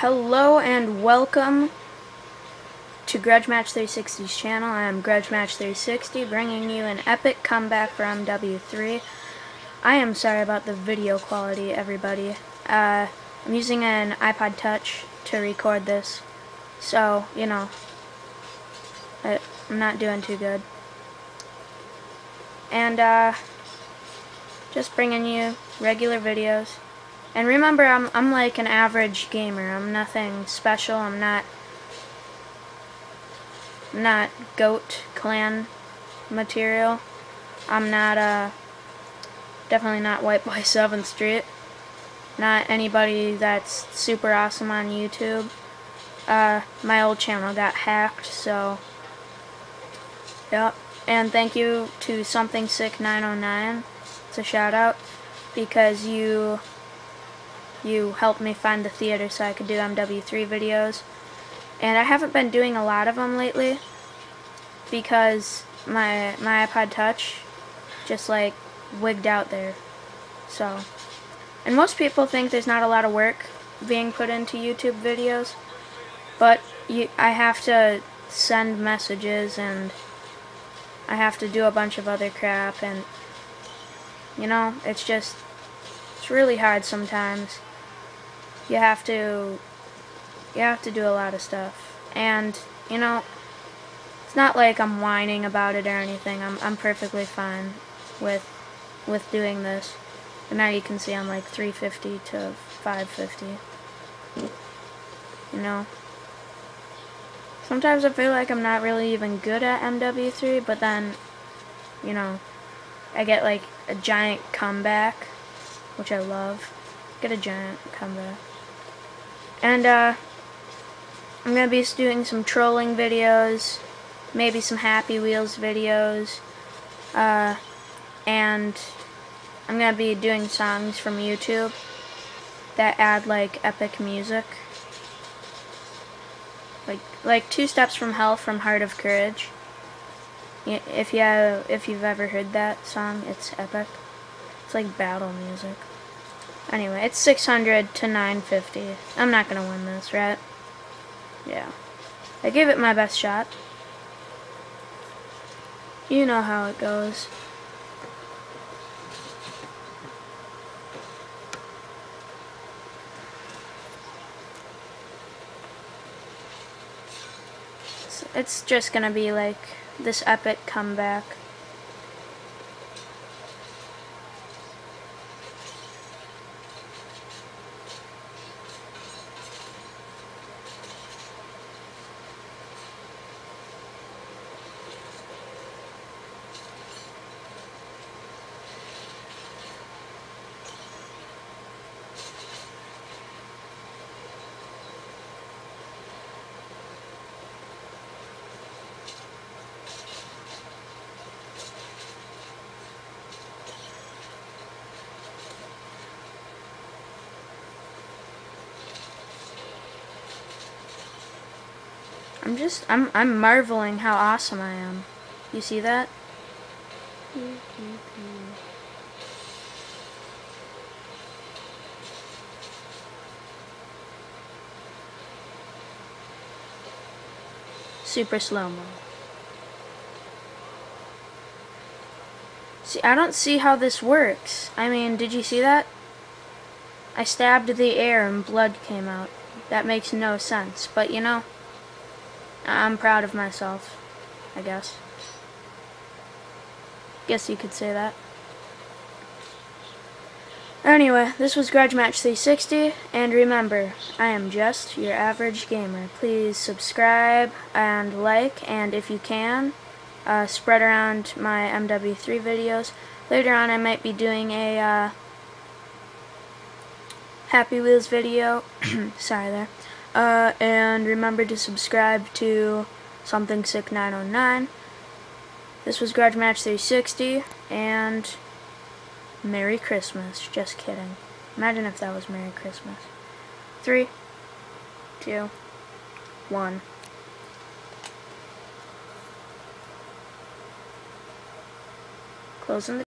Hello and welcome to Grudge Match 360's channel. I am Grudge Match 360 bringing you an epic comeback for MW3. I am sorry about the video quality, everybody. Uh, I'm using an iPod Touch to record this, so, you know, I, I'm not doing too good. And, uh, just bringing you regular videos. And remember, I'm, I'm like an average gamer. I'm nothing special. I'm not, not GOAT clan material. I'm not, uh, definitely not White Boy 7th Street. Not anybody that's super awesome on YouTube. Uh, my old channel got hacked, so, yep. And thank you to Something Sick 909. It's a shout out because you you helped me find the theater so I could do MW3 videos. And I haven't been doing a lot of them lately because my my iPod Touch just like wigged out there. So, and most people think there's not a lot of work being put into YouTube videos, but you, I have to send messages and I have to do a bunch of other crap and you know, it's just it's really hard sometimes you have to you have to do a lot of stuff. And, you know, it's not like I'm whining about it or anything. I'm I'm perfectly fine with with doing this. And now you can see I'm like 350 to 550. You know. Sometimes I feel like I'm not really even good at MW3, but then, you know, I get like a giant comeback, which I love. Get a giant comeback. And uh, I'm going to be doing some trolling videos, maybe some Happy Wheels videos, uh, and I'm going to be doing songs from YouTube that add like epic music. Like like Two Steps from Hell from Heart of Courage. If you have, if you've ever heard that song, it's epic. It's like battle music. Anyway, it's 600 to 950. I'm not going to win this, right? Yeah. I gave it my best shot. You know how it goes. It's just going to be like this epic comeback. I'm just, I'm, I'm marveling how awesome I am. You see that? Super slow-mo. See, I don't see how this works. I mean, did you see that? I stabbed the air and blood came out. That makes no sense, but you know... I'm proud of myself, I guess. Guess you could say that. Anyway, this was Grudge Match 360, and remember, I am just your average gamer. Please subscribe and like, and if you can, uh, spread around my MW3 videos. Later on, I might be doing a uh, Happy Wheels video. Sorry there. Uh, and remember to subscribe to Something Sick 909. This was Grudge Match 360, and Merry Christmas. Just kidding. Imagine if that was Merry Christmas. Three, two, one. Closing the